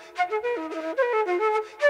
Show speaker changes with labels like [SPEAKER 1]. [SPEAKER 1] よし